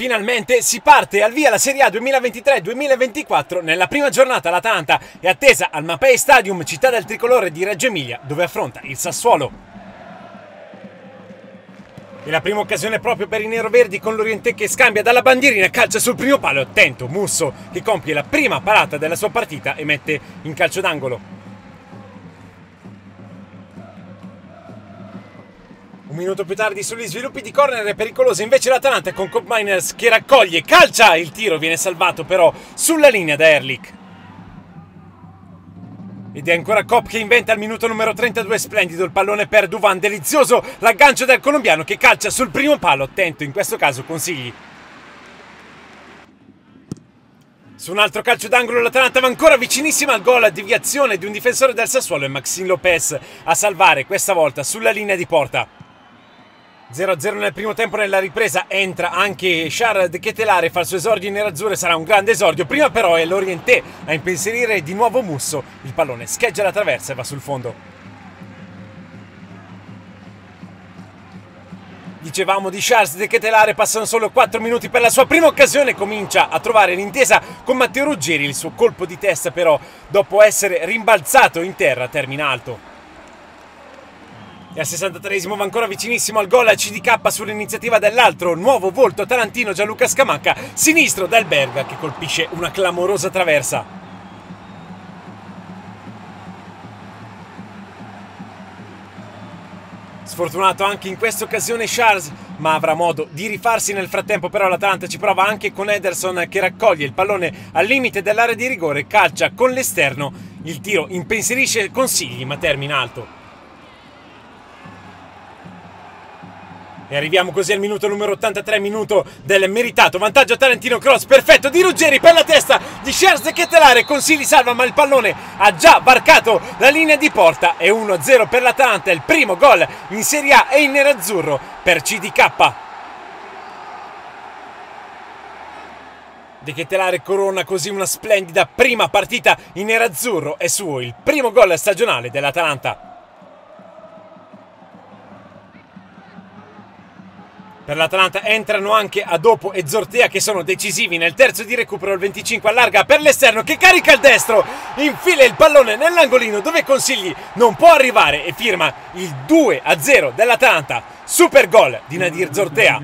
Finalmente si parte al via la Serie A 2023-2024. Nella prima giornata l'Atalanta è attesa al Mapei Stadium, città del tricolore di Reggio Emilia, dove affronta il Sassuolo. E la prima occasione proprio per i neroverdi con l'Oriente che scambia dalla bandierina calcia sul primo palo. Attento, Musso che compie la prima parata della sua partita e mette in calcio d'angolo. Un minuto più tardi sugli sviluppi di corner è pericolosa invece l'Atalanta con Cop Miners che raccoglie, calcia, il tiro viene salvato però sulla linea da Erlich. Ed è ancora Cop che inventa al minuto numero 32 splendido il pallone per Duvan, delizioso l'aggancio del colombiano che calcia sul primo palo, attento in questo caso consigli. Su un altro calcio d'angolo l'Atalanta va ancora vicinissima al gol a deviazione di un difensore del Sassuolo e Maxine Lopez a salvare questa volta sulla linea di porta. 0-0 nel primo tempo nella ripresa entra anche Charles Ketelare fa il suo esordio in nerazzurre sarà un grande esordio prima però è l'Orienté a impensierire di nuovo Musso il pallone scheggia la traversa e va sul fondo Dicevamo di Charles De Ketelare, passano solo 4 minuti per la sua prima occasione, comincia a trovare l'intesa con Matteo Ruggeri, il suo colpo di testa però dopo essere rimbalzato in terra termina alto. E al 63esimo va ancora vicinissimo al gol CDK sull'iniziativa dell'altro nuovo volto tarantino Gianluca Scamacca, sinistro del Berga che colpisce una clamorosa traversa. Sfortunato anche in questa occasione Charles, ma avrà modo di rifarsi nel frattempo. Però l'Atalanta ci prova anche con Ederson che raccoglie il pallone al limite dell'area di rigore, calcia con l'esterno. Il tiro impensierisce Consigli, ma termina alto. E arriviamo così al minuto numero 83, minuto del meritato vantaggio Tarantino Cross, perfetto di Ruggeri per la testa di Scherz Kettelare, Consigli salva ma il pallone ha già varcato la linea di porta e 1-0 per l'Atalanta, il primo gol in Serie A e in nerazzurro per CDK. De Kettelare corona così una splendida prima partita in nerazzurro, è suo il primo gol stagionale dell'Atalanta. Per l'Atalanta entrano anche Adopo e Zortea che sono decisivi nel terzo di recupero il 25 allarga per l'esterno che carica il destro, infila il pallone nell'angolino dove Consigli non può arrivare e firma il 2 0 dell'Atalanta. Super gol di Nadir Zortea.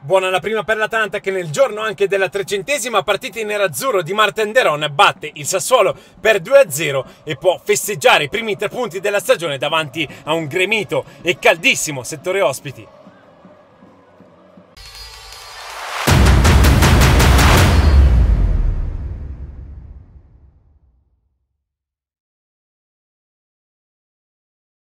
Buona la prima per l'Atalanta che nel giorno anche della trecentesima partita in nerazzurro di Martin Deron batte il Sassuolo per 2-0 e può festeggiare i primi tre punti della stagione davanti a un gremito e caldissimo settore ospiti.